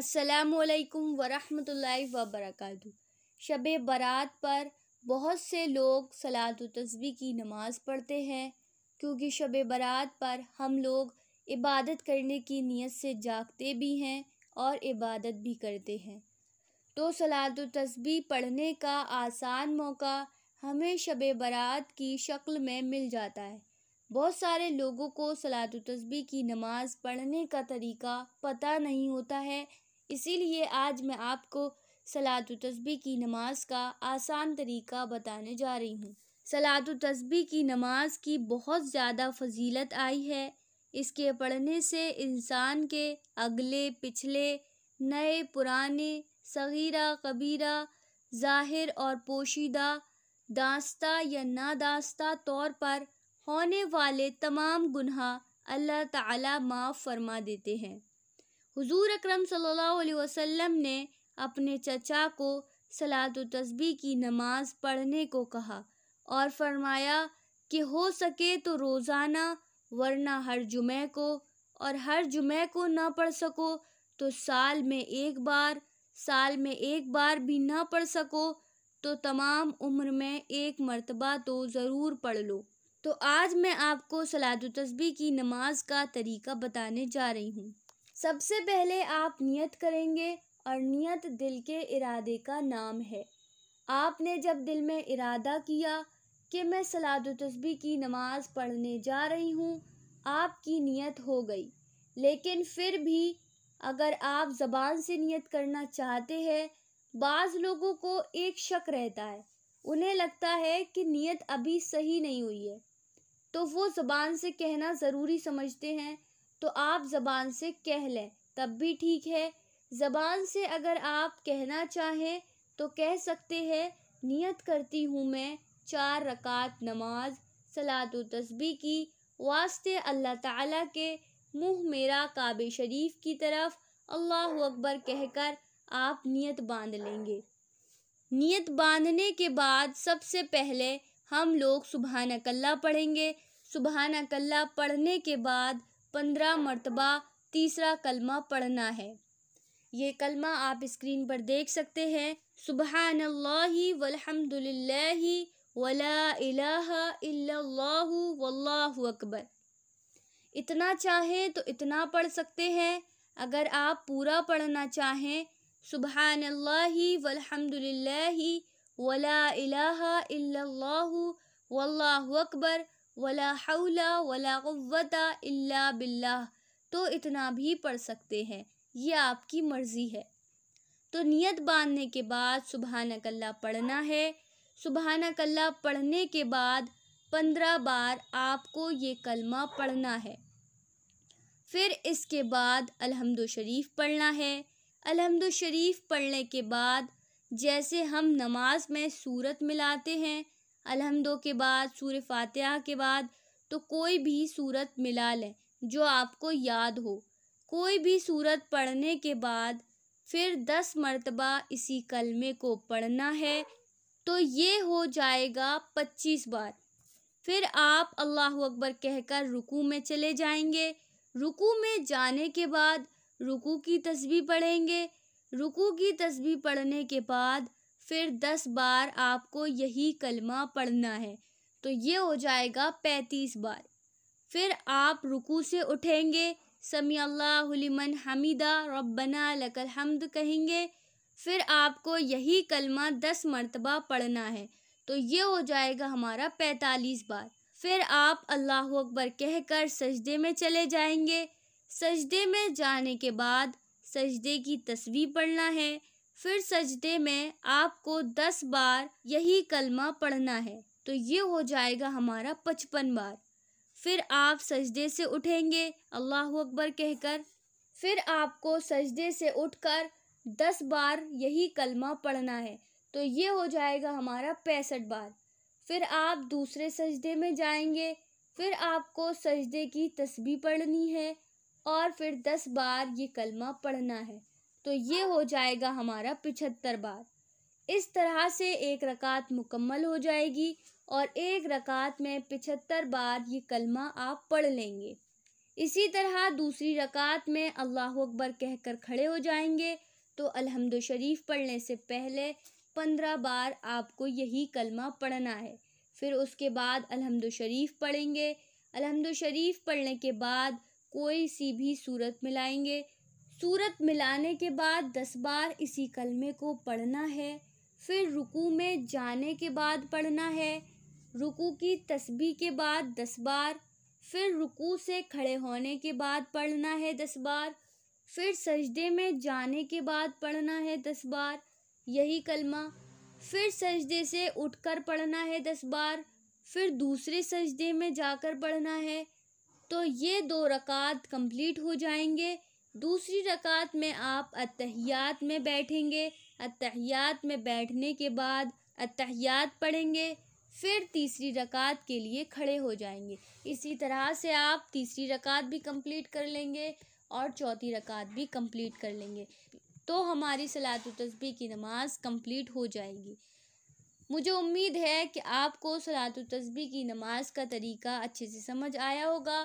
السلام علیکم ورحمۃ اللہ وبرکاتہ۔ شب برات پر بہت سے لوگ صلاۃ و تسبیح کی نماز پڑھتے ہیں، کیونکہ شب برات پر ہم لوگ عبادت کرنے کی نیت سے جاگتے بھی ہیں اور عبادت بھی کرتے ہیں۔ تو صلاۃ و تسبیح پڑھنے کا آسان موقع ہمیں شب برات کی شکل میں مل جاتا ہے۔ بہت سارے لوگوں کو صلاۃ و تسبیح کی نماز پڑھنے کا طریقہ پتہ نہیں ہوتا ہے اسی لیے آج میں آپ کو صلاۃ و تسبیح کی نماز کا آسان طریقہ بتانے جا رہی ہوں۔ صلاۃ و تسبیح کی نماز کی بہت زیادہ فضیلت آئی ہے۔ اس کے پڑھنے سے انسان کے اگلے، پچھلے، نئے، پرانے، صغیرہ، کبیرہ، ظاہر اور پوشیدہ، داستہ یا ناداستہ طور پر ہونے والے تمام گناہ اللہ تعالی معاف فرما دیتے ہیں۔ حضور اکرم صلی اللہ علیہ وسلم نے اپنے چچا کو صلاۃ و تسبیح کی نماز پڑھنے کو کہا اور فرمایا کہ ہو سکے تو روزانہ، ورنہ ہر جمعہ کو اور ہر جمعہ کو نہ پڑھ سکو، تو سال میں ایک بار، سال میں ایک بار بھی نہ پڑھ سکو، تو تمام عمر میں ایک مرتبہ تو ضرور پڑھ لو۔ تو آج میں آپ کو صلاۃ و تسبیح کی نماز کا طریقہ بتانے جا رہی ہوں۔ سب سے پہلے آپ نیت کریں گے اور نیت دل کے ارادے کا نام ہے۔ آپ نے جب دل میں ارادہ کیا کہ میں صلاۃ و تسبیح کی نماز پڑھنے جا رہی ہوں، آپ کی نیت ہو گئی۔ لیکن پھر بھی اگر آپ زبان سے نیت کرنا چاہتے ہیں، بعض لوگوں کو ایک شک رہتا ہے۔ انہیں لگتا ہے کہ نیت ابھی صحیح نہیں ہوئی ہے۔ تو وہ زبان سے کہنا ضروری سمجھتے ہیں تو آپ زبان سے کہہ لیں۔ تب بھی ٹھیک ہے۔ زبان سے اگر آپ کہنا چاہیں تو کہہ سکتے ہیں، نیت کرتی ہوں میں چار رکعت نماز صلاۃ و تسبیح کی، واسطے اللہ تعالیٰ کے منہ میرا کعبہ شریف کی طرف اللہ اکبر کہہ کر آپ نیت باندھ لیں گے۔ نیت باندھنے کے بعد سب سے پہلے ہم لوگ سبحان اللہ پڑھیں گے۔ سبحان اللہ پڑھنے کے بعد پندرہ مرتبہ تیسرا کلمہ پڑھنا ہے۔ یہ کلمہ آپ اسکرین پر دیکھ سکتے ہیں۔ سبحان اللہ والحمد للہ ولا الہ الا اللہ واللہ اکبر۔ اتنا چاہیں تو اتنا پڑھ سکتے ہیں۔ اگر آپ پورا پڑھنا چاہیں سبحان اللہ والحمد للہ ولا الہ الا اللہ واللہ اکبر۔ ولا حول ولا قوت الا باللہ۔ تو اتنا بھی پڑھ سکتے ہیں، یہ آپ کی مرضی ہے۔ تو نیت باندھنے کے بعد سبحان اللہ پڑھنا ہے۔ سبحان اللہ پڑھنے کے بعد پندرہ بار آپ کو یہ کلمہ پڑھنا ہے۔ پھر اس کے بعد الحمد شریف پڑھنا ہے۔ الحمد شریف پڑھنے کے بعد جیسے ہم نماز میں صورت ملاتے ہیں الحمدوں کے بعد سور فاتحہ کے بعد تو کوئی بھی صورت ملا لیں جو آپ کو یاد ہو۔ کوئی بھی صورت پڑھنے کے بعد پھر دس مرتبہ اسی کلمے کو پڑھنا ہے تو یہ ہو جائے گا پچیس بار۔ پھر آپ اللہ اکبر کہہ کر رکو میں چلے جائیں گے۔ رکو میں جانے کے بعد رکو کی تسبیح پڑھیں گے۔ رکو کی تسبیح پڑھنے کے بعد پھر دس بار آپ کو یہی کلمہ پڑھنا ہے، تو یہ ہو جائے گا پینتیس بار۔ پھر آپ رکو سے اٹھیں گے سمی اللہ لمن حمیدہ، ربنا لک الحمد کہیں گے۔ پھر آپ کو یہی کلمہ دس مرتبہ پڑھنا ہے، تو یہ ہو جائے گا ہمارا پینتالیس بار۔ پھر آپ اللہ اکبر کہہ کر سجدے میں چلے جائیں گے۔ سجدے میں جانے کے بعد سجدے کی تصویر پڑھنا ہے۔ پھر سجدے میں آپ کو دس بار یہی کلمہ پڑھنا ہے، تو یہ ہو جائے گا ہمارا پچپن بار۔ پھر آپ سجدے سے اٹھیں گے، اللہ اکبر کہہ کر۔ پھر آپ کو سجدے سے اٹھ کر دس بار یہی کلمہ پڑھنا ہے، تو یہ ہو جائے گا ہمارا پینسٹھ بار۔ پھر آپ دوسرے سجدے میں جائیں گے، پھر آپ کو سجدے کی تسبیح پڑھنی ہے اور پھر دس بار یہ کلمہ پڑھنا ہے۔ تو یہ ہو جائے گا ہمارا پچہتر بار۔ اس طرح سے ایک رکعت مکمل ہو جائے گی اور ایک رکعت میں پچہتر بار یہ کلمہ آپ پڑھ لیں گے۔ اسی طرح دوسری رکعت میں اللہ اکبر کہہ کر کھڑے ہو جائیں گے تو الحمد شریف پڑھنے سے پہلے پندرہ بار آپ کو یہی کلمہ پڑھنا ہے۔ پھر اس کے بعد الحمد شریف پڑھیں گے۔ الحمد شریف پڑھنے کے بعد کوئی سی بھی صورت ملائیں گے۔ صورت ملانے کے بعد دس بار اسی کلمے کو پڑھنا ہے، پھر رکو میں جانے کے بعد پڑھنا ہے رکو کی تسبیح کے بعد دس بار، پھر رکو سے کھڑے ہونے کے بعد پڑھنا ہے دس بار، پھر سجدے میں جانے کے بعد پڑھنا ہے دس بار، یہی کلمہ، پھر سجدے سے اٹھ کر پڑھنا ہے دس بار، پھر دوسرے سجدے میں جا کر پڑھنا ہے، تو یہ دو رکعت کمپلیٹ ہو جائیں گے۔ دوسری رکعت میں آپ اتحیات میں بیٹھیں گے اتحیات میں بیٹھنے کے بعد اتحیات پڑھیں گے، پھر تیسری رکعت کے لیے کھڑے ہو جائیں گے۔ اسی طرح سے آپ تیسری رکعت بھی کمپلیٹ کر لیں گے اور چوتھی رکعت بھی کمپلیٹ کر لیں گے۔ تو ہماری صلاۃ و تسبیح کی نماز کمپلیٹ ہو جائے گی۔ مجھے امید ہے کہ آپ کو صلاۃ و تسبیح کی نماز کا طریقہ اچھے سے سمجھ آیا ہوگا۔